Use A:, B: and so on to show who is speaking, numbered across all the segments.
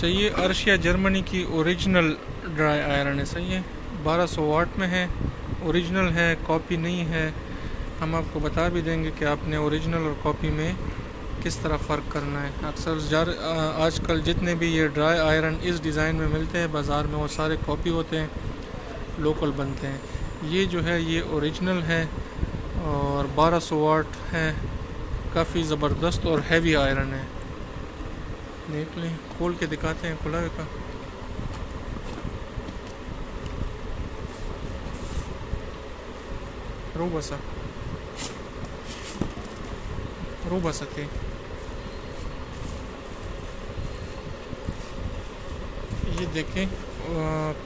A: अच्छा ये अर्शिया जर्मनी की ओरिजिनल ड्राई आयरन है, सही है? 1200 वाट में है, ओरिजिनल है, कॉपी नहीं है। हम आपको बता भी देंगे कि आपने ओरिजिनल और कॉपी में किस तरह फ़र्क करना है। अक्सर आजकल जितने भी ये ड्राई आयरन इस डिज़ाइन में मिलते हैं, बाज़ार में वो सारे कॉपी होते हैं, लोकल बनते हैं। ये जो है, ये ओरिजिनल है और 1200 वाट है, काफ़ी ज़बरदस्त और हैवी आयरन है। देख लें, खोल के दिखाते हैं, खुला का? रो बसा। रो बसते ये देखें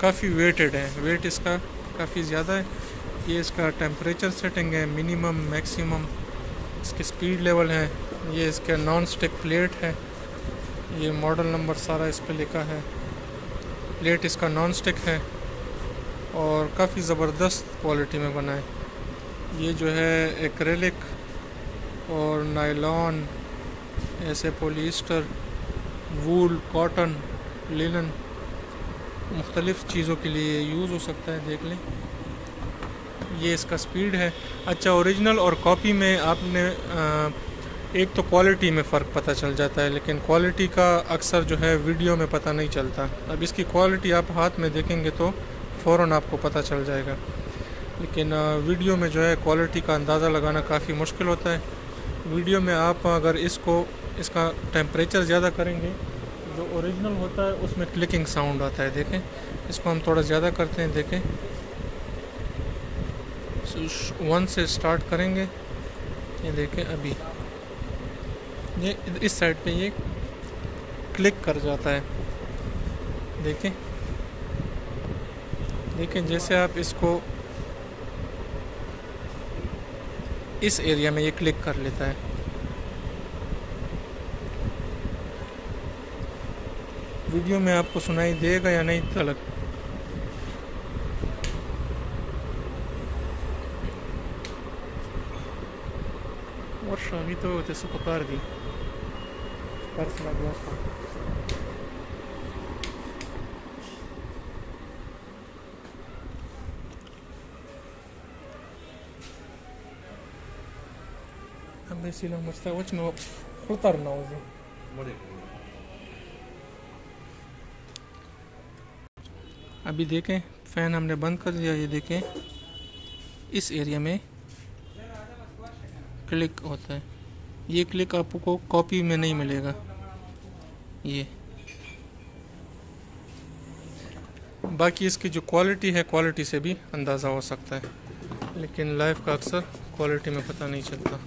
A: काफ़ी वेटेड है। वेट इसका काफ़ी ज़्यादा है। ये इसका टेम्परेचर सेटिंग है मिनिमम मैक्सिमम इसकी स्पीड लेवल है। ये इसका नॉन स्टिक प्लेट है। ये मॉडल नंबर सारा इस पर लिखा है। प्लेट इसका नॉन स्टिक है और काफ़ी ज़बरदस्त क्वालिटी में बना है। ये जो है एक्रेलिक और नायलॉन ऐसे पोलिस्टर वूल कॉटन लिनन मुख्तलिफ़ चीज़ों के लिए यूज़ हो सकता है देख लें। ये इसका स्पीड है। अच्छा ओरिजिनल और कॉपी में आपने आ, एक तो क्वालिटी में फ़र्क पता चल जाता है, लेकिन क्वालिटी का अक्सर जो है वीडियो में पता नहीं चलता। अब इसकी क्वालिटी आप हाथ में देखेंगे तो फ़ौर आपको पता चल जाएगा। लेकिन वीडियो में जो है क्वालिटी का अंदाज़ा लगाना काफ़ी मुश्किल होता है। वीडियो में आप अगर इसको, इसका टेम्परेचर ज़्यादा करेंगे, जो ओरिजिनल होता है, उसमें क्लिकिंग साउंड आता है, देखें। इसको हम थोड़ा ज़्यादा करते हैं, देखें। वन से स्टार्ट करेंगे। ये देखें अभी। ये इस साइड पे ये क्लिक कर जाता है। देखें। देखें, जैसे आप इसको इस एरिया में ये क्लिक कर लेता है। वीडियो में आपको सुनाई देगा या नहीं तलक Porsche, mi trovo che sono tardi. perso la gloppa. Andaj si nam šta no frutar na ozu. अभी देखें फ़ैन हमने बंद कर दिया ये देखें इस एरिया में क्लिक होता है। ये क्लिक आपको कॉपी में नहीं मिलेगा। ये। बाकी इसकी जो क्वालिटी है, क्वालिटी से भी अंदाज़ा हो सकता है। लेकिन लाइफ का अक्सर क्वालिटी में पता नहीं चलता।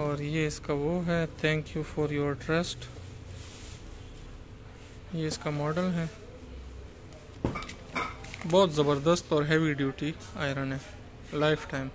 A: और ये इसका वो है thank you for your trust ये इसका मॉडल है। बहुत ज़बरदस्त और हैवी ड्यूटी आयरन है। Life time